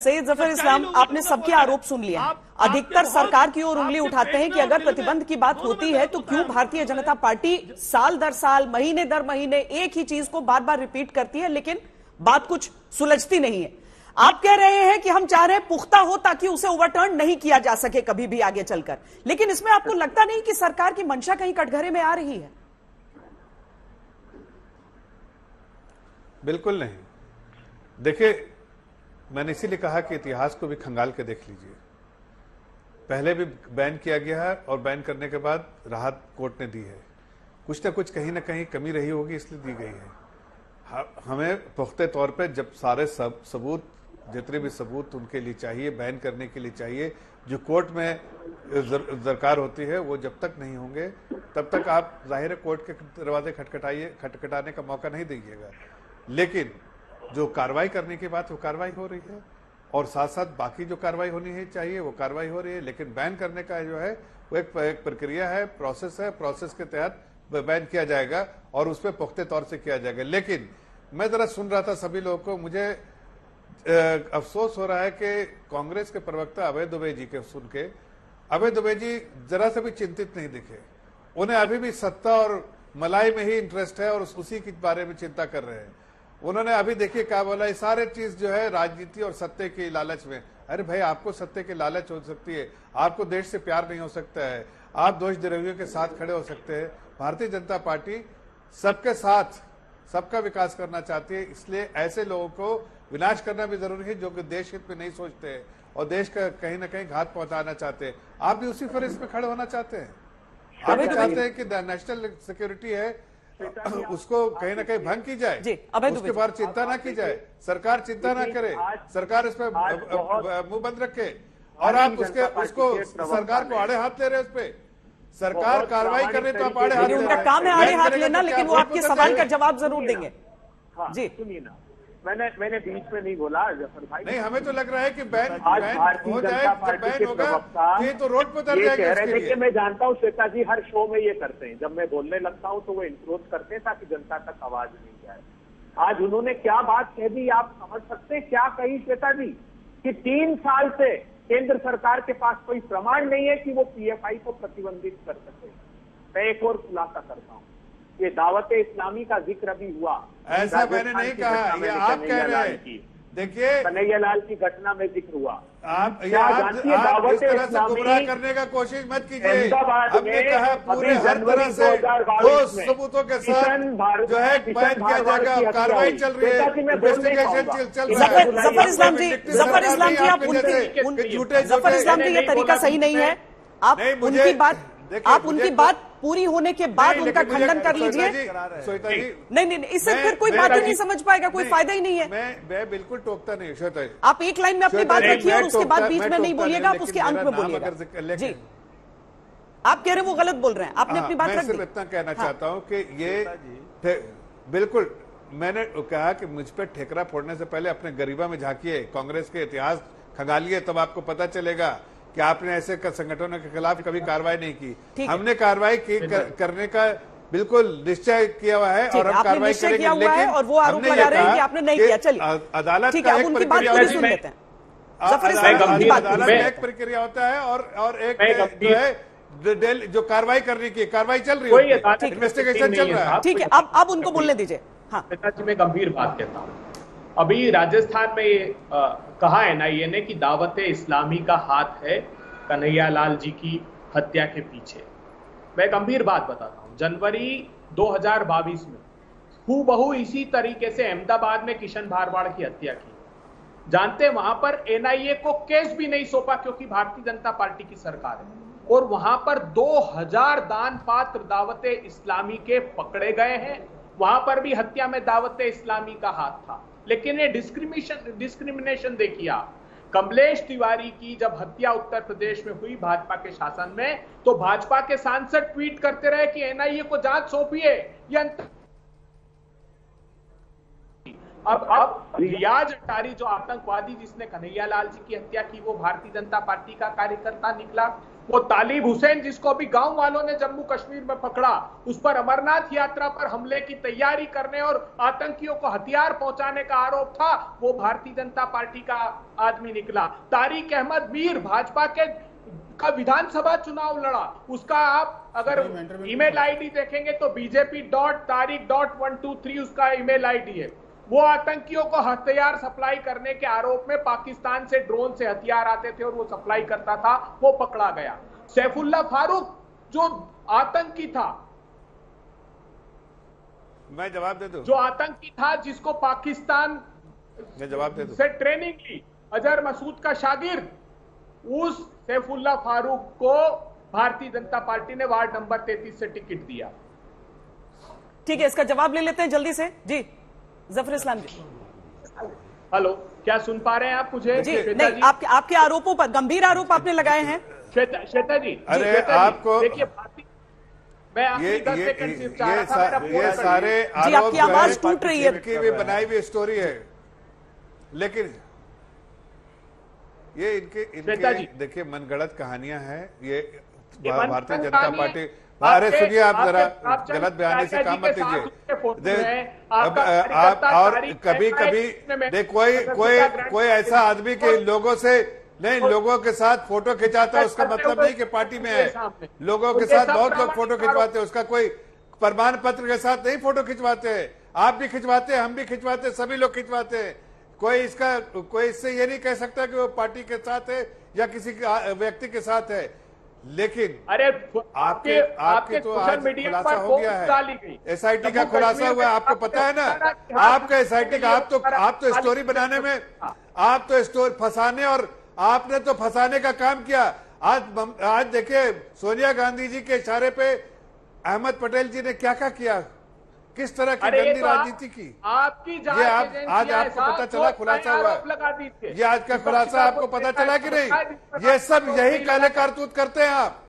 सैयद ज़फ़र इस्लाम आपने सबके आरोप सुन लिया। अधिकतर सरकार की ओर उंगली उठाते हैं कि अगर प्रतिबंध की बात होती है तो क्यों भारतीय जनता पार्टी साल दर साल महीने दर महीने एक ही चीज़ को बार बार रिपीट करती है लेकिन बात कुछ सुलझती नहीं है। आप कह रहे हैं कि हम चाह रहे हैं पुख्ता हो ताकि उसे ओवरटर्न नहीं किया जा सके कभी भी आगे चलकर। लेकिन इसमें आपको लगता नहीं कि सरकार की मंशा कहीं कटघरे में आ रही है? बिल्कुल नहीं। देखिए मैंने इसीलिए कहा कि इतिहास को भी खंगाल के देख लीजिए। पहले भी बैन किया गया है और बैन करने के बाद राहत कोर्ट ने दी है। कुछ ना कुछ कहीं ना कहीं कमी रही होगी, इसलिए दी गई है। हमें पुख्ते तौर पे जब सारे सब, सबूत, जितने भी सबूत उनके लिए चाहिए, बैन करने के लिए चाहिए, जो कोर्ट में दरकार होती है, वो जब तक नहीं होंगे, तब तक आप ज़ाहिर कोर्ट के दरवाजे खटखटाइए, खटखटाने का मौका नहीं दीजिएगा। लेकिन जो कार्रवाई करने की बात वो कार्रवाई हो रही है। और साथ साथ बाकी जो कार्रवाई होनी है चाहिए वो कार्रवाई हो रही है लेकिन बैन करने का जो है वो एक, एक प्रक्रिया है प्रोसेस है। प्रोसेस के तहत बैन किया जाएगा और उस पर पुख्ते तौर से किया जाएगा। लेकिन मैं जरा सुन रहा था सभी लोगों को मुझे अफसोस हो रहा है कि कांग्रेस के प्रवक्ता अभय दुबे जी के सुन के अभय दुबे जी जरा से भी चिंतित नहीं दिखे। उन्हें अभी भी सत्ता और मलाई में ही इंटरेस्ट है और उसी के बारे में चिंता कर रहे हैं। उन्होंने अभी देखिए क्या बोला ये सारे चीज़ जो है राजनीति और सत्य के लालच में। अरे भाई आपको सत्य की लालच हो सकती है आपको देश से प्यार नहीं हो सकता है आप दोष द्रव्यों के साथ खड़े हो सकते हैं। भारतीय जनता पार्टी सबके साथ सबका विकास करना चाहती है इसलिए ऐसे लोगों को विनाश करना भी ज़रूरी है जो कि देश हित में नहीं सोचते हैं और देश का कहीं ना कहीं घात पहुंचाना चाहते हैं। आप भी उसी फरिश्त में खड़े होना चाहते हैं? आप भी चाहते हैं कि नेशनल सिक्योरिटी है उसको कहीं ना कहीं भंग की जाए। जी उसके बाद चिंता ना की जाए। सरकार चिंता ना करे। सरकार इस पर मुँह बंद रखे। और आप उसके उसको सरकार को आड़े हाथ ले रहे उस पर सरकार कार्रवाई करने रही तो आप आड़े हाथ उनका काम है आड़े हाथ लेना लेकिन वो आपके सवाल का जवाब ज़रूर देंगे। हाँ, जी। सुनिए ना। मैंने मैंने बीच में नहीं बोला ज़फ़र भाई। नहीं हमें तो लग रहा है कि बैन बैन हो जाए जब बैन होगा ये तो रोड पर उतर जाएगा कह रहे थे कि मैं जानता हूँ श्वेता जी हर शो में ये करते हैं। जब मैं बोलने लगता हूँ तो वो इंक्रोच करते हैं ताकि जनता तक आवाज़ नहीं जाए। आज उन्होंने क्या बात कह दी आप समझ सकते हैं? क्या कही श्वेता जी? कि तीन साल से केंद्र सरकार के पास कोई प्रमाण नहीं है कि वो पीएफआई को प्रतिबंधित कर सके। मैं एक और खुलासा करता हूँ। ये दावत इस्लामी का ज़िक्र भी हुआ। ऐसा मैंने नहीं कहा ये आप कह रहे हैं। देखिए कन्हैया लाल की घटना में ज़िक्र हुआ। आप क्या जानती है दावत इस्लामी? करने का कोशिश मत कीजिए। हमने कहा पूरे हर तरह से ठोस सबूतों के साथ जो है बैन किया जाएगा कार्रवाई चल रही है। इन्वेस्टिगेशन चल रहा है। ज़फ़र इस्लाम जी ज़फ़र इस्लाम जी आप उनके ज़फ़र इस्लाम जी ये तरीका सही नहीं है। आप उनकी बात आप उनकी बात पूरी होने के बाद उनका खंडन कर लीजिए। नहीं नहीं इससे फिर कोई बात ही नहीं समझ पाएगा कोई फ़ायदा ही नहीं है। मैं मैं बिल्कुल टोकता नहीं श्वेता जी। आप एक लाइन में अपनी बात रखिए और उसके बाद बीच में नहीं बोलिएगा आप उसके अंत में बोलिएगा। जी। आप कह रहे वो गलत बोल रहे हैं आपने अपनी बात रख दी। इतना कहना चाहता हूँ कि ये बिल्कुल मैंने कहा कि मुझ पर ठेकरा फोड़ने से पहले अपने गरीबा में झांकिए कांग्रेस के इतिहास खंगालिए तब आपको पता चलेगा कि आपने ऐसे संगठनों के खिलाफ कभी कार्रवाई नहीं की। हमने कार्रवाई की कर, करने का बिल्कुल निश्चय किया हुआ है और हम कार्रवाई करेंगे लेकिन और वो आरोप लगा रहे हैं कि आपने नहीं किया। चलिए। अदालत का एक प्रक्रिया अदालत का एक प्रक्रिया होता है और और एक जो है जो कार्रवाई करने की कार्रवाई चल रही है। इन्वेस्टिगेशन चल रहा है। ठीक है अब अब उनको बोलने दीजिए। हाँ। मैं गंभीर बात कहता हूँ। अभी राजस्थान में ये कहा है ना ये ने कि दावत इस्लामी का हाथ है कन्हैया लाल जी की हत्या के पीछे। मैं गंभीर बात बताता हूँ। जनवरी 2022 में हु इसी तरीके से अहमदाबाद में किशन भारवाड़ की हत्या की। जानते हैं, वहाँ पर एनआईए को केस भी नहीं सौंपा क्योंकि भारतीय जनता पार्टी की सरकार है। और वहाँ पर 2000 दान पात्र दावत इस्लामी के पकड़े गए हैं। वहाँ पर भी हत्या में दावत इस्लामी का हाथ था। लेकिन ये डिस्क्रिमिनेशन डिस्क्रिमिनेशन देखिए आप। कमलेश तिवारी की जब हत्या उत्तर प्रदेश में हुई भाजपा के शासन में तो भाजपा के सांसद ट्वीट करते रहे कि एनआईए को जाँच सौंपिए अब अब रियाज अटारी, जो आतंकवादी जिसने कन्हैया लाल जी की हत्या की, वो भारतीय जनता पार्टी का कार्यकर्ता निकला। वो तालिब हुसैन जिसको अभी गाँव वालों ने जम्मू कश्मीर में पकड़ा उस पर अमरनाथ यात्रा पर हमले की तैयारी करने और आतंकियों को हथियार पहुँचाने का आरोप था वो भारतीय जनता पार्टी का आदमी निकला। तारिक अहमद मीर भाजपा के का विधानसभा चुनाव लड़ा। उसका आप अगर ईमेल आईडी देखेंगे तो बीजेपी डॉट तारीख डॉट वन टू थ्री उसका ईमेल आईडी है। वो आतंकियों को हथियार सप्लाई करने के आरोप में पाकिस्तान से ड्रोन से हथियार आते थे और वो सप्लाई करता था वो पकड़ा गया। सैफुल्ला फारूक जो आतंकी था मैं जवाब दे दूँ? जो आतंकी था जिसको पाकिस्तान मैं जवाब दे दूँ? से ट्रेनिंग ली अजहर मसूद का शागिर्द उस सैफुल्ला फारूक को भारतीय जनता पार्टी ने वार्ड नंबर 33 से टिकट दिया। ठीक है इसका जवाब ले लेते हैं जल्दी से। जी। ज़फ़र इस्लाम जी। हेलो क्या सुन पा रहे हैं आप मुझे? जी नहीं आपके आपके आरोपों पर गंभीर आरोप आपने लगाए हैं। श्वेता श्वेता जी अरे, श्वेता जी, आपको- देखिए मैं ये ये ये, सिर्फ़ चाह रहा ये, था, सा, ये सारे जी, आपकी आवाज़ टूट रही है। इनकी भी बनाई हुई स्टोरी है। लेकिन ये इनके श्वेता जी। इनके देखिए मनगढ़ंत कहानियाँ हैं। ये भारतीय जनता है। पार्टी अरे सुनिए आप जरा गलत बयानी से काम मत लीजिए आप और कभी कभी देख कोई कोई कोई ऐसा आदमी के लोगों से नहीं लोगों के साथ फ़ोटो खिंचाता है उसका मतलब नहीं कि पार्टी में है। लोगों के साथ साथ बहुत लोग फ़ोटो खिंचवाते हैं उसका कोई प्रमाण पत्र के साथ नहीं फ़ोटो खिंचवाते हैं। आप भी खिंचवाते हैं हम भी खिंचवाते हैं सभी लोग खिंचवाते हैं। कोई इसका कोई इससे ये नहीं कह सकता कि वो पार्टी के साथ है या किसी व्यक्ति के साथ है। लेकिन अरे आपके आपके तो आज मीडिया खुलासा पर हो गया है। एस आई टी का खुलासा हुआ है आपको पता है ना? आपका एस आई टी एसआईटी का आप तो आप तो स्टोरी बनाने में आप तो स्टोरी फंसाने और आपने तो फंसाने का काम किया। आज आज देखिए सोनिया गांधी जी के इशारे पे अहमद पटेल जी ने क्या क्या किया? किस तरह की गंदी तो राजनीति की? आपकी ये आप- आज आपको पता चला, खुलासा हुआ। ये आज का खुलासा आपको पता चला कि नहीं? ये सब यही काले कारतूत करते हैं आप।